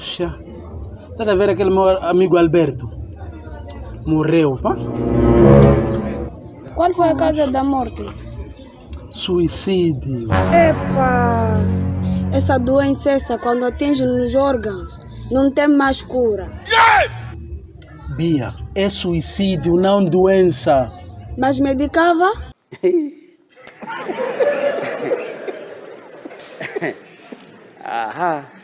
Poxa. Tá a ver aquele meu amigo Alberto? Morreu, pá? Qual foi a causa da morte? Suicídio. Epa! Essa doença, essa, quando atinge nos órgãos, não tem mais cura. Bia, é suicídio, não doença. Mas medicava? Aha.